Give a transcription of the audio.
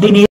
they need